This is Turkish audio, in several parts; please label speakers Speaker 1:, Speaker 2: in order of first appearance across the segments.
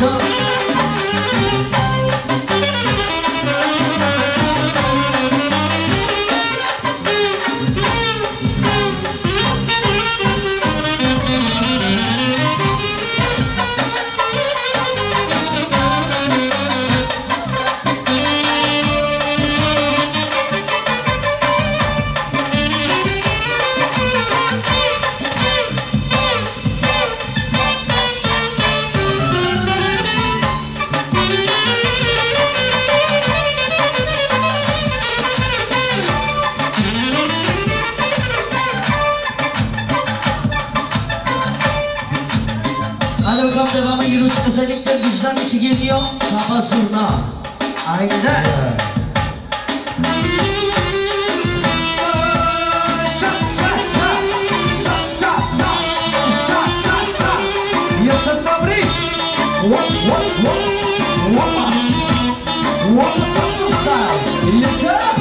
Speaker 1: 멈춰 Özellikle vicdan işi geliyor. Kafasına. Aynen.
Speaker 2: Yaşa Sabri. Wop wop wop. Wop. Wop wop style.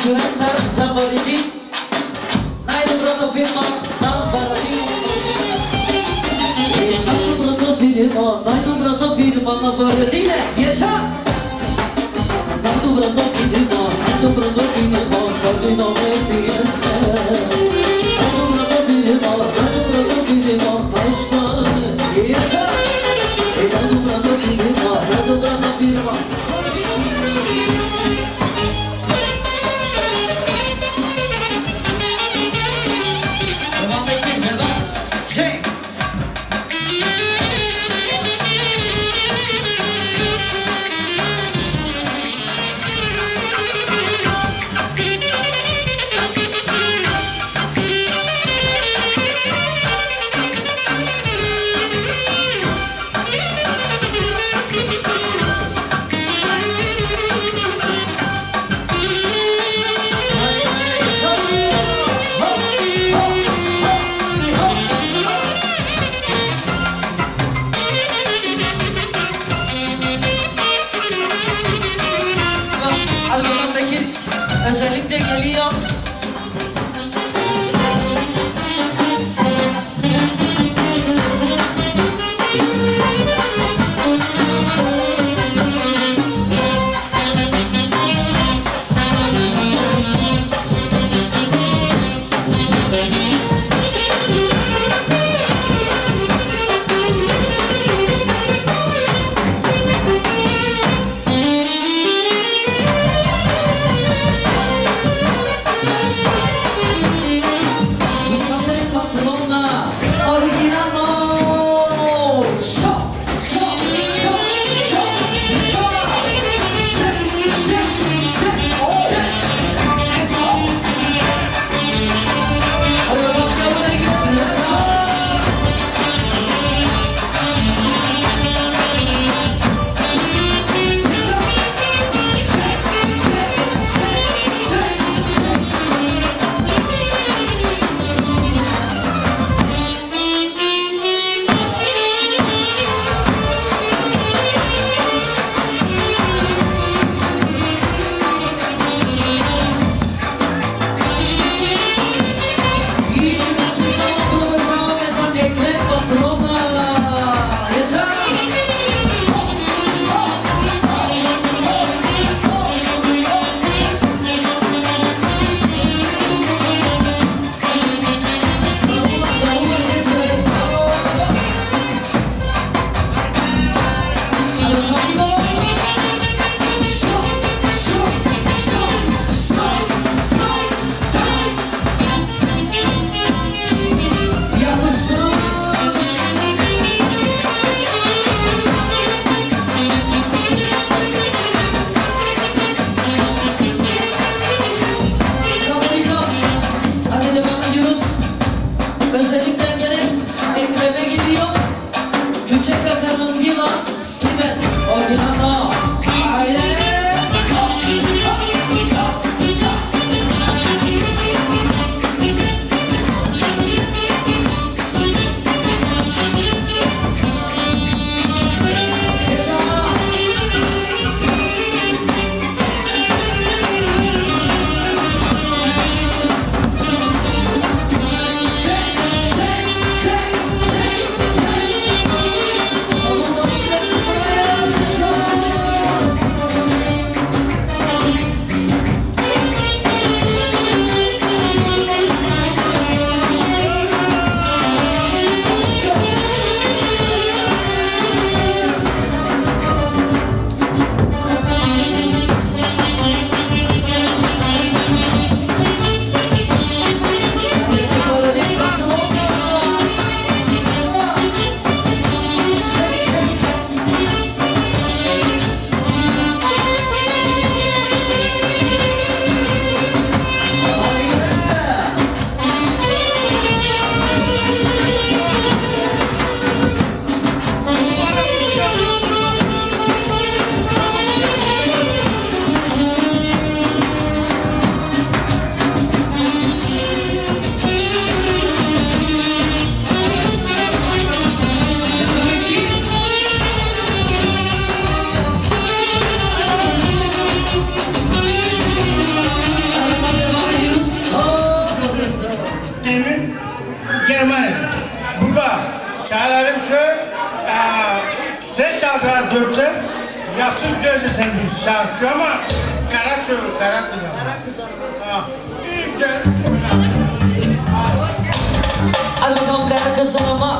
Speaker 2: Yaşa.
Speaker 1: Abiturenta zawodni Najdobrona firma na Baradzi Najdobrona firma, najdobrona firma na Baradzi Jeszcze! Najdobrona firma, najdobrona firma Każdy nowy piesek Najdobrona firma, najdobrona firma Najszta Jeszcze!
Speaker 3: Dakika dörtte. Yaptım söylesen bir şarkı ama kara çocuk, kara kız. Kara kız Ha. Güzel.
Speaker 1: Hadi bakalım kara kızın ama.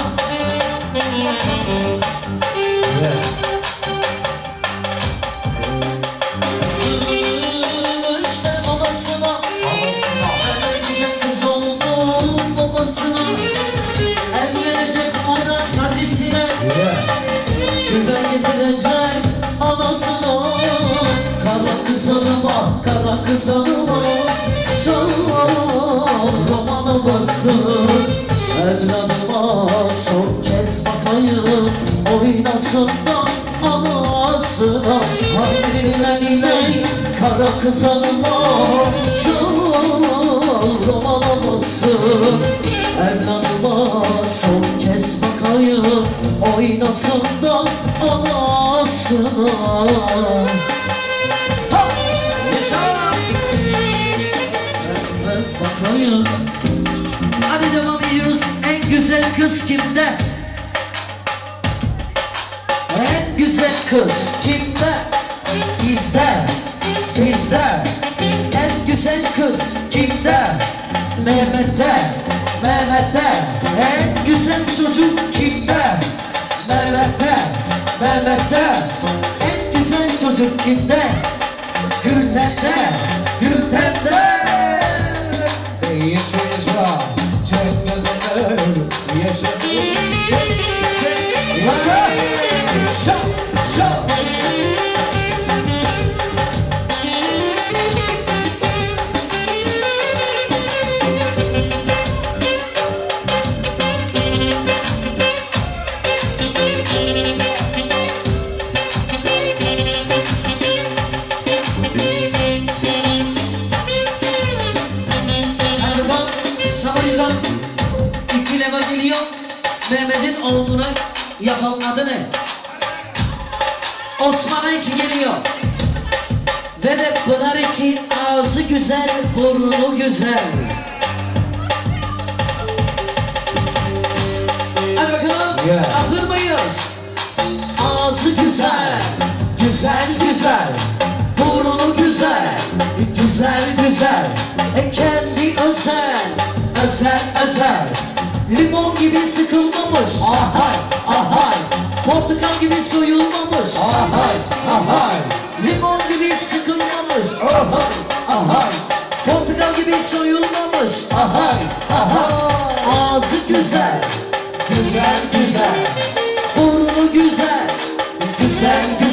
Speaker 1: İşte babasına Oynasın da anasına Hayriyle ile kara kız hanıma Çok roman basın Evladıma son kez bakayım Oynasın da anasına Ha! Yaşa! Ben bakayım Hadi devam ediyoruz En güzel kız kimde? Kız kimde? Bizde Bizde En güzel kız kimde? Mehmet'te Mehmet'te En güzel çocuk kimde? Osman'a için geliyor. Ve de Pınar için ağzı güzel, burnu güzel. Hadi bakalım.
Speaker 2: Yeah.
Speaker 1: Hazır mıyız? Ağzı güzel, güzel güzel, burnu güzel, güzel güzel, e kendi özel, özel özel. Limon gibi sıkılmamış, ahay ahay, portakal gibi soyulmamış, ahay ahay. Limon gibi sıkılmamış, ahay ahay, portakal gibi soyulmamış, ahay ahay. Ağzı güzel, güzel güzel, burnu güzel, güzel güzel,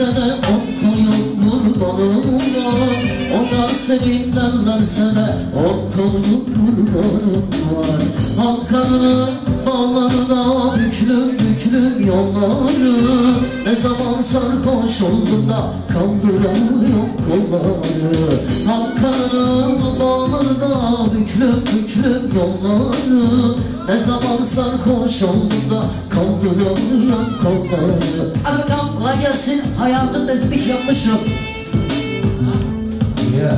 Speaker 1: derlerse de on koyun kurbanım var O yıl senin derlerse de on koyun kurbanım var Ankara'nın bağlarına büklüm büklüm yolları. Ne zaman sarhoş oldum da kaldıramıyorum kolları Ankara'nın bağlarına büklüm büklüm yolları Ne zaman sarhoş oldum da kaldıramıyorum kolları Hadi bakalım kolay gelsin? Hayatı tespit yapmışım.
Speaker 2: Yeah.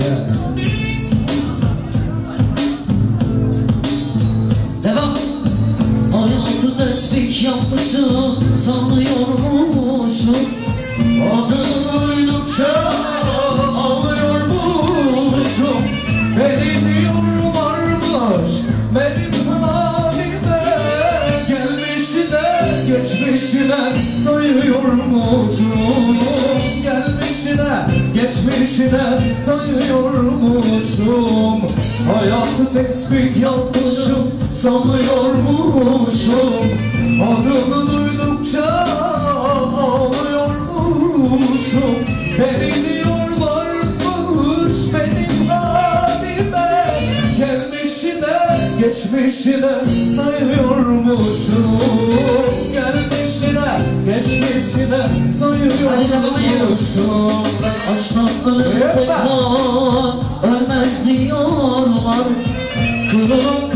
Speaker 2: Yeah.
Speaker 1: Devam. Hayatı tespih yapmışım. Sanıyormuşum
Speaker 2: Adını geçmişine sayıyormuşum Gelmişine geçmişine sayıyormuşum Hayatı tesbih yapmışım sanıyormuşum Adını Gelmişine geçmişine sayıyormuşum Gelmişine geçmişine sayıyormuşum
Speaker 1: Aslan ölüp tekrar. Ölmez diyorlar. Kırılan